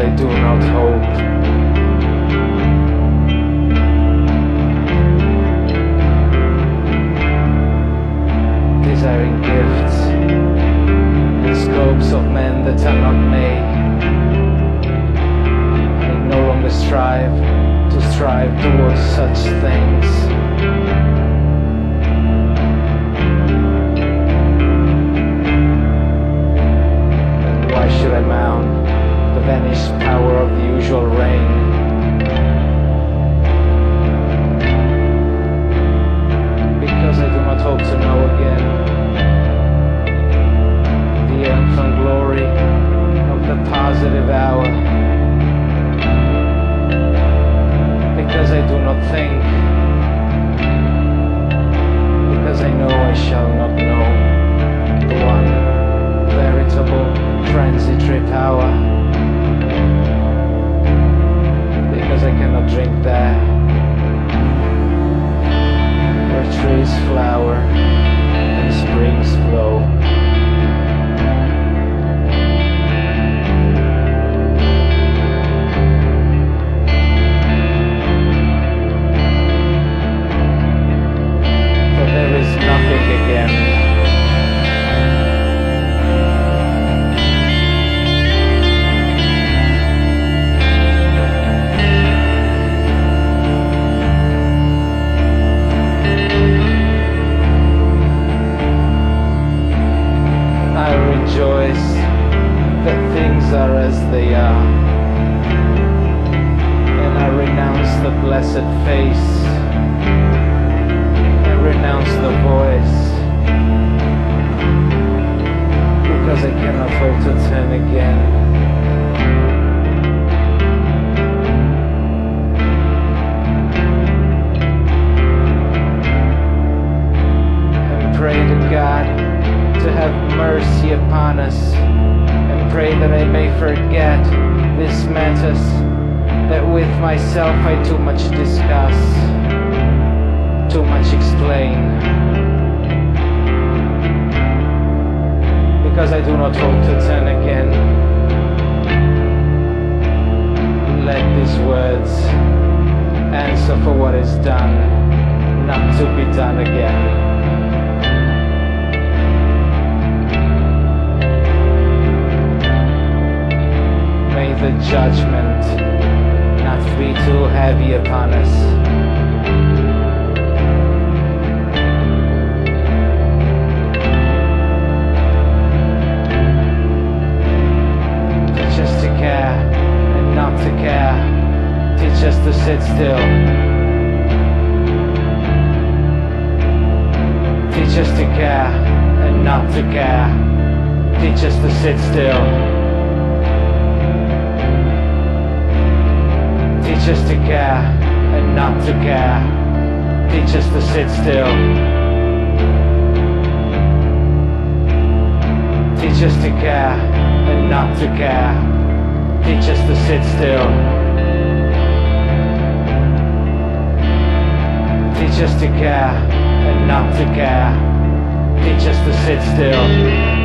I do not hope. Desiring gifts, the scopes of men that are not made. I no longer strive to strive towards such things. Positive hour. Because I do not think, because I know I shall not know the one veritable transitory power. That I may forget this matters that with myself I too much discuss, too much explain. Because I do not hope to turn again. Let these words answer for what is done, not to be done again. Judgment not be too heavy upon us. Teach us to care and not to care. Teach us to sit still. Teach us to care and not to care. Teach us to sit still. Teach us to care and not to care. Teach us to sit still. Teach us to care and not to care. Teach us to sit still. Teach us to care and not to care. Teach us to sit still.